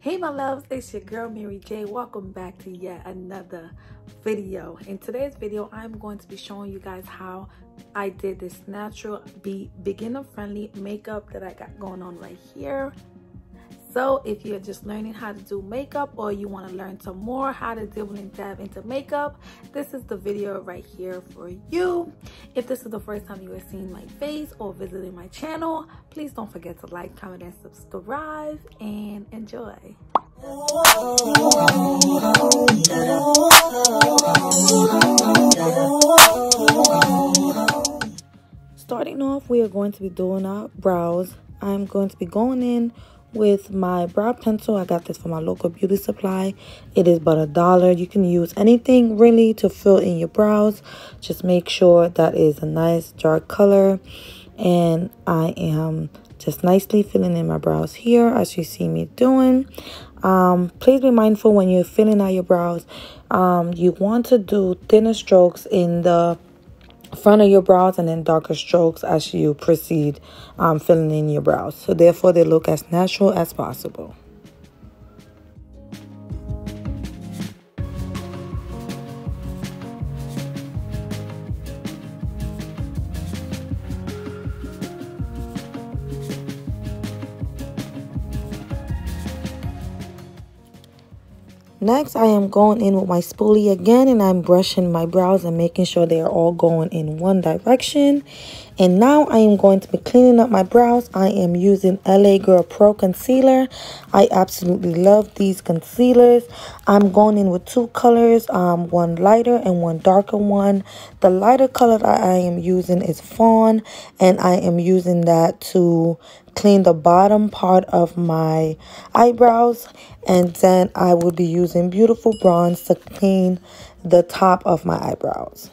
Hey my loves, it's your girl Mary J. Welcome back to yet another video. In today's video, I'm going to be showing you guys how I did this natural, be beginner friendly makeup that I got going on right here. So if you're just learning how to do makeup or you want to learn some more how to dibble and dab into makeup, this is the video right here for you. If this is the first time you are seeing my face or visiting my channel, please don't forget to like, comment, and subscribe and enjoy. Starting off, we are going to be doing our brows. I'm going to be going in with my brow pencil. I got this from my local beauty supply. It is but a dollar. You can use anything really to fill in your brows. Just make sure that is a nice dark color. And I am just nicely filling in my brows here as you see me doing. Um, please be mindful when you're filling out your brows. Um, you want to do thinner strokes in the front of your brows and then darker strokes as you proceed um, filling in your brows. So therefore they look as natural as possible. Next, I am going in with my spoolie again and I'm brushing my brows and making sure they are all going in one direction. And now I am going to be cleaning up my brows. I am using LA Girl Pro Concealer. I absolutely love these concealers. I'm going in with two colors, um, one lighter and one darker one. The lighter color that I am using is Fawn and I am using that to clean the bottom part of my eyebrows and then I will be using Beautiful Bronze to clean the top of my eyebrows.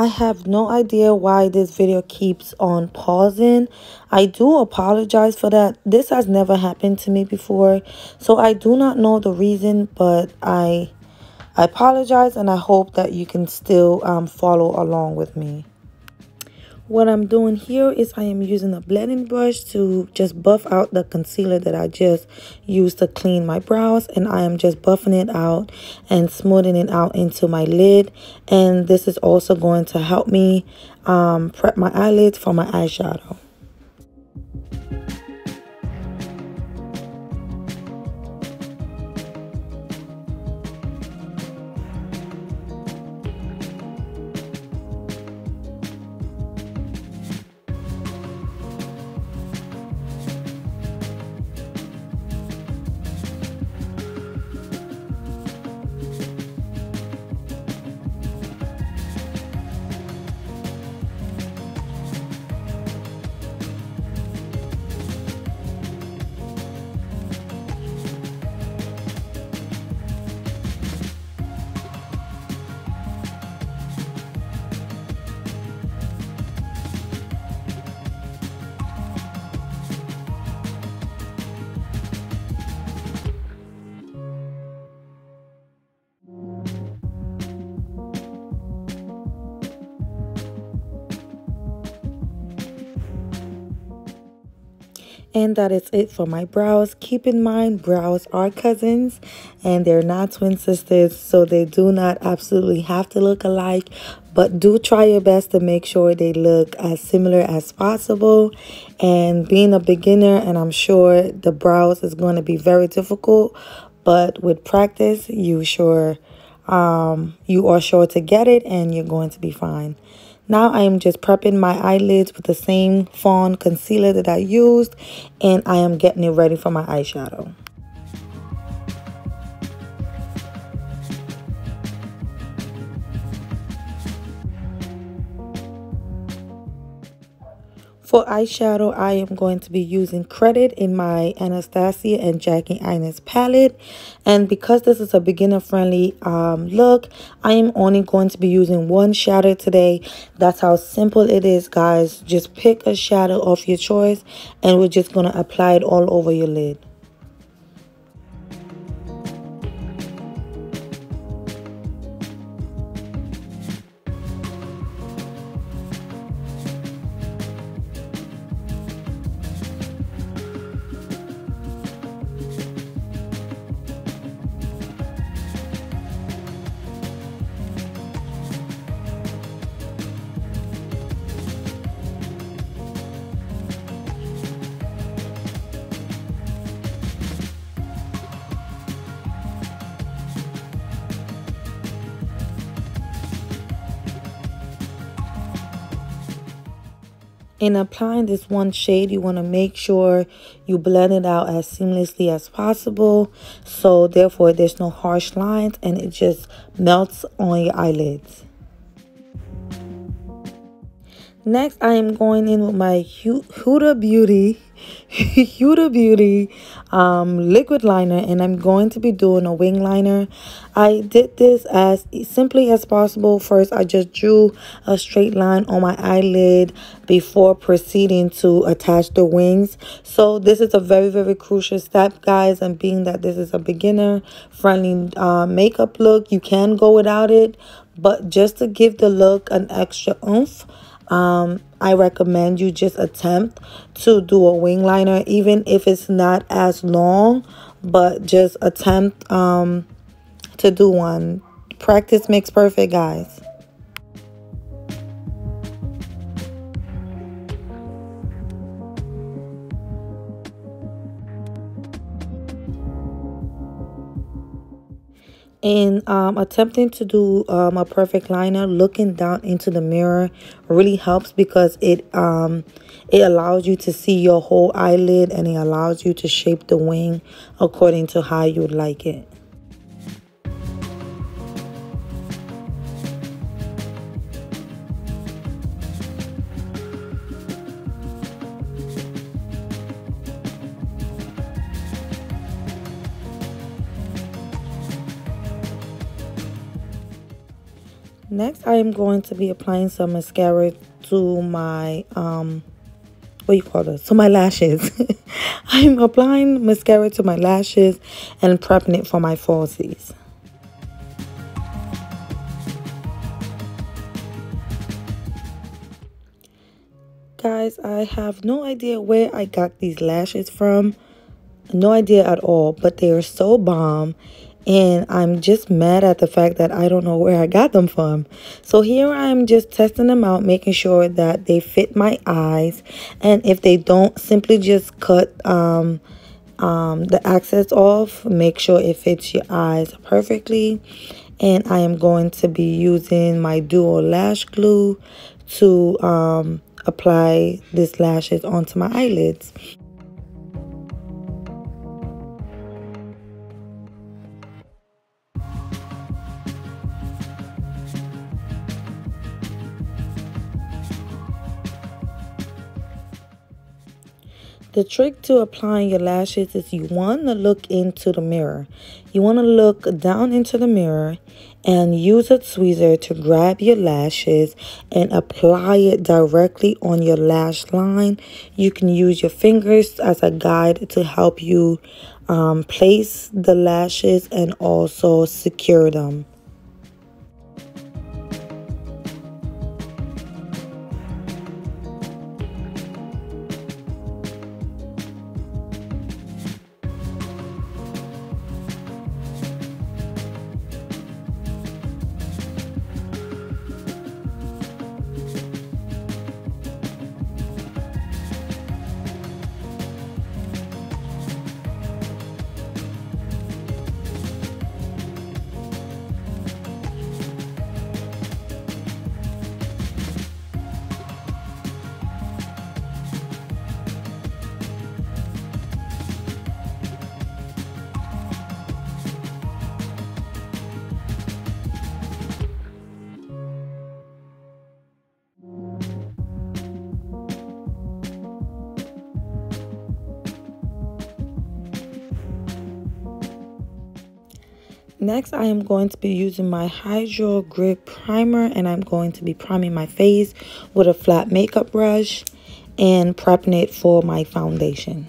I have no idea why this video keeps on pausing. I do apologize for that. This has never happened to me before. So I do not know the reason, but I, I apologize and I hope that you can still um, follow along with me. What I'm doing here is I am using a blending brush to just buff out the concealer that I just used to clean my brows. And I am just buffing it out and smoothing it out into my lid. And this is also going to help me um, prep my eyelids for my eyeshadow. And that is it for my brows. Keep in mind, brows are cousins and they're not twin sisters. So they do not absolutely have to look alike. But do try your best to make sure they look as similar as possible. And being a beginner, and I'm sure the brows is going to be very difficult. But with practice, you sure um, you are sure to get it and you're going to be fine. Now I am just prepping my eyelids with the same Fawn concealer that I used and I am getting it ready for my eyeshadow. For eyeshadow, I am going to be using Credit in my Anastasia and Jackie Aina palette. And because this is a beginner-friendly um, look, I am only going to be using one shadow today. That's how simple it is, guys. Just pick a shadow of your choice and we're just going to apply it all over your lid. In applying this one shade you want to make sure you blend it out as seamlessly as possible. So therefore there's no harsh lines and it just melts on your eyelids next i am going in with my huda beauty Huda Beauty um, liquid liner and I'm going to be doing a wing liner. I did this as simply as possible. First, I just drew a straight line on my eyelid before proceeding to attach the wings. So this is a very, very crucial step, guys. And being that this is a beginner friendly uh, makeup look, you can go without it. But just to give the look an extra oomph, um, I recommend you just attempt to do a wing liner, even if it's not as long, but just attempt um, to do one. Practice makes perfect, guys. In um, attempting to do um, a perfect liner looking down into the mirror really helps because it um, it allows you to see your whole eyelid and it allows you to shape the wing according to how you like it Next, I am going to be applying some mascara to my, um, what you call this? To my lashes. I'm applying mascara to my lashes and prepping it for my falsies. Guys, I have no idea where I got these lashes from. No idea at all, but they are so bomb and I'm just mad at the fact that I don't know where I got them from. So here I'm just testing them out, making sure that they fit my eyes. And if they don't, simply just cut um, um, the excess off. Make sure it fits your eyes perfectly. And I am going to be using my Duo Lash Glue to um, apply these lashes onto my eyelids. The trick to applying your lashes is you want to look into the mirror. You want to look down into the mirror and use a tweezer to grab your lashes and apply it directly on your lash line. You can use your fingers as a guide to help you um, place the lashes and also secure them. Next, I am going to be using my Hydro Grip Primer and I'm going to be priming my face with a flat makeup brush and prepping it for my foundation.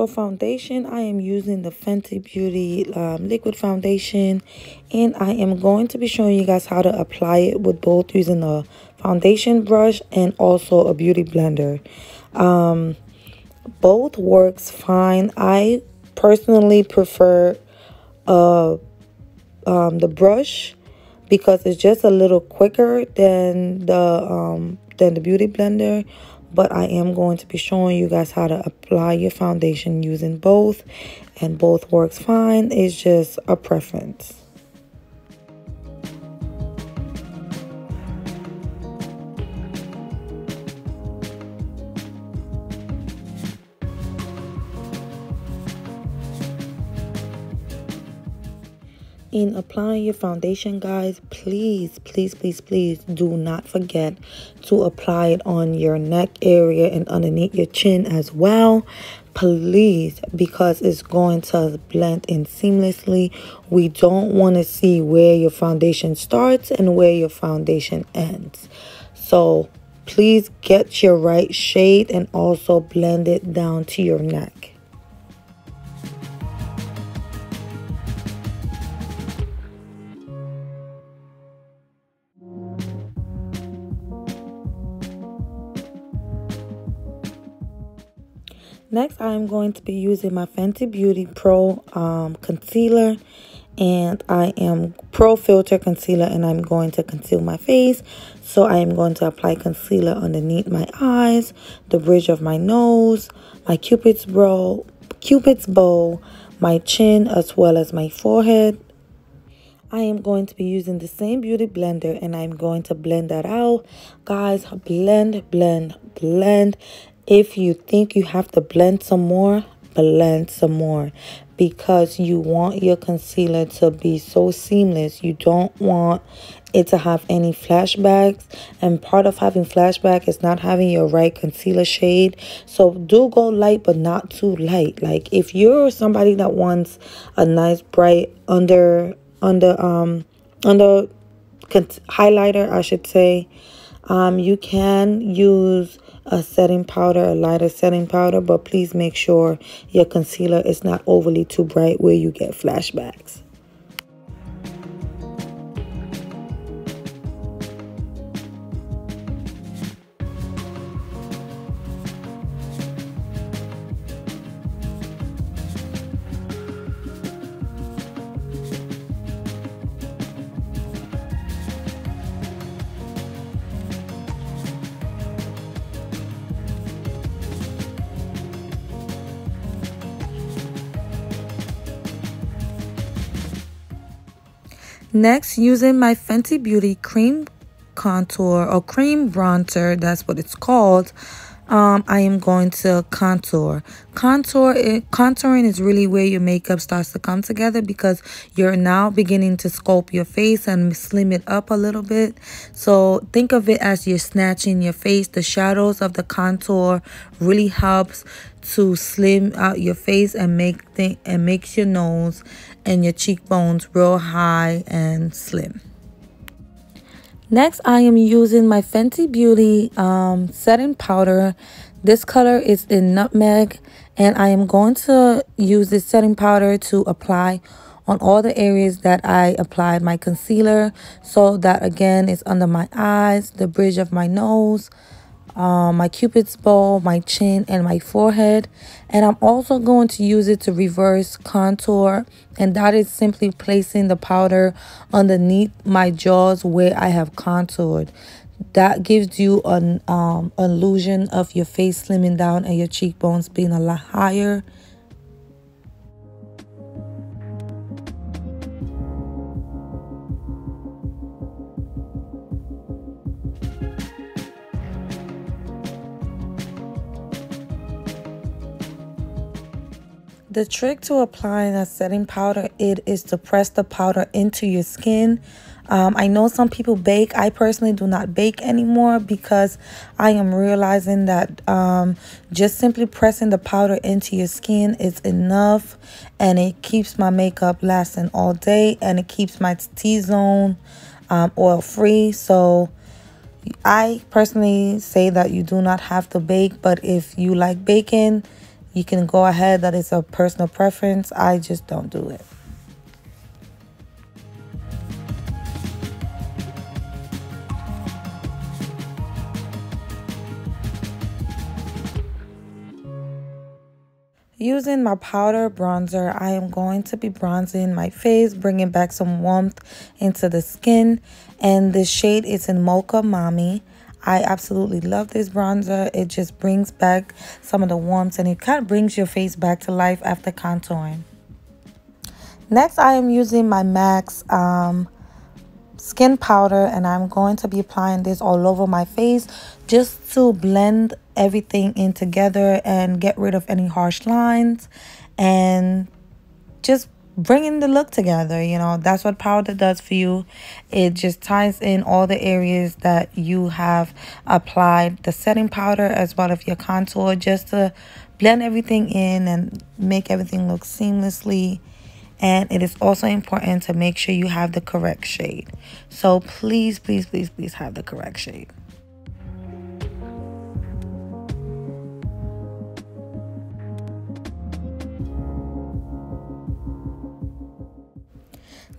For foundation, I am using the Fenty Beauty um, liquid foundation and I am going to be showing you guys how to apply it with both using a foundation brush and also a beauty blender. Um, both works fine. I personally prefer uh, um, the brush because it's just a little quicker than the um, than the beauty blender but I am going to be showing you guys how to apply your foundation using both and both works fine. It's just a preference in applying your foundation guys please please please please do not forget to apply it on your neck area and underneath your chin as well. Please because it's going to blend in seamlessly. We don't want to see where your foundation starts and where your foundation ends. So please get your right shade and also blend it down to your neck Next, I am going to be using my Fenty Beauty Pro um, Concealer. And I am Pro Filt'r Concealer and I'm going to conceal my face. So I am going to apply concealer underneath my eyes, the bridge of my nose, my cupid's bow, cupid's bow, my chin as well as my forehead. I am going to be using the same beauty blender and I'm going to blend that out. Guys, blend, blend, blend. If you think you have to blend some more, blend some more. Because you want your concealer to be so seamless. You don't want it to have any flashbacks. And part of having flashback is not having your right concealer shade. So do go light but not too light. Like if you're somebody that wants a nice bright under under um under highlighter i should say um you can use a setting powder, a lighter setting powder, but please make sure your concealer is not overly too bright where you get flashbacks. Next, using my Fenty Beauty Cream Contour or Cream Bronzer, that's what it's called, um, I am going to contour. Contour, it, contouring is really where your makeup starts to come together because you're now beginning to sculpt your face and slim it up a little bit. So think of it as you're snatching your face. The shadows of the contour really helps to slim out your face and make and makes your nose and your cheekbones real high and slim. Next, I am using my Fenty Beauty um, setting powder. This color is in Nutmeg. And I am going to use this setting powder to apply on all the areas that I applied my concealer. So that again is under my eyes, the bridge of my nose, um, my cupid's bow, my chin, and my forehead. And I'm also going to use it to reverse contour. And that is simply placing the powder underneath my jaws where I have contoured. That gives you an um, illusion of your face slimming down and your cheekbones being a lot higher The trick to applying a setting powder it is to press the powder into your skin. Um, I know some people bake. I personally do not bake anymore because I am realizing that um, just simply pressing the powder into your skin is enough and it keeps my makeup lasting all day and it keeps my T-zone um, oil free. So I personally say that you do not have to bake, but if you like baking, you can go ahead. That is a personal preference. I just don't do it. Using my powder bronzer, I am going to be bronzing my face, bringing back some warmth into the skin. And the shade is in Mocha Mami. I absolutely love this bronzer. It just brings back some of the warmth and it kind of brings your face back to life after contouring. Next, I am using my MAC's um, skin powder and I'm going to be applying this all over my face just to blend everything in together and get rid of any harsh lines and just bringing the look together you know that's what powder does for you. It just ties in all the areas that you have applied the setting powder as well as your contour just to blend everything in and make everything look seamlessly. And it is also important to make sure you have the correct shade. So please please please please have the correct shade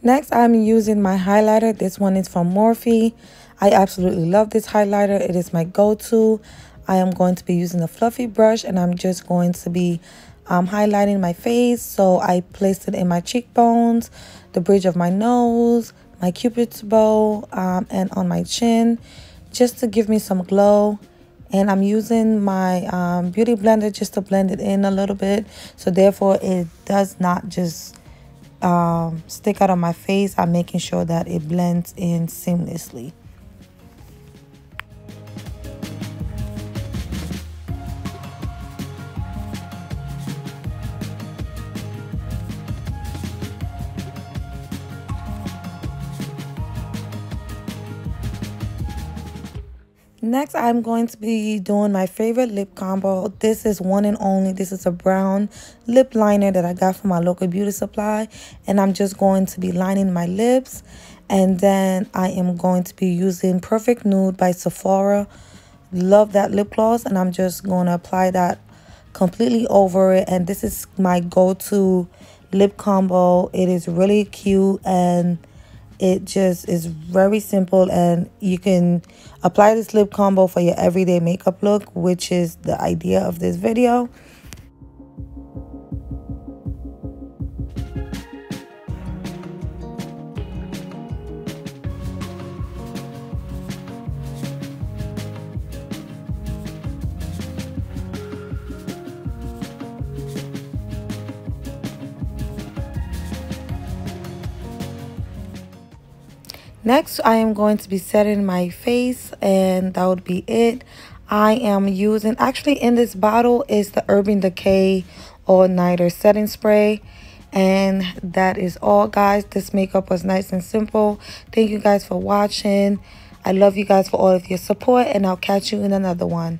Next, I'm using my highlighter. This one is from Morphe. I absolutely love this highlighter. It is my go-to. I am going to be using a fluffy brush and I'm just going to be um, highlighting my face. So I placed it in my cheekbones, the bridge of my nose, my cupid's bow, um, and on my chin just to give me some glow. And I'm using my um, Beauty Blender just to blend it in a little bit. So therefore it does not just um, stick out on my face, I'm making sure that it blends in seamlessly. Next, I'm going to be doing my favorite lip combo. This is one and only. This is a brown lip liner that I got from my local beauty supply. And I'm just going to be lining my lips. And then I am going to be using Perfect Nude by Sephora. Love that lip gloss. And I'm just going to apply that completely over it. And this is my go-to lip combo. It is really cute and it just is very simple and you can apply this lip combo for your everyday makeup look, which is the idea of this video. Next, I am going to be setting my face and that would be it. I am using, actually in this bottle is the Urban Decay All Nighter Setting Spray. And that is all, guys. This makeup was nice and simple. Thank you guys for watching. I love you guys for all of your support and I'll catch you in another one.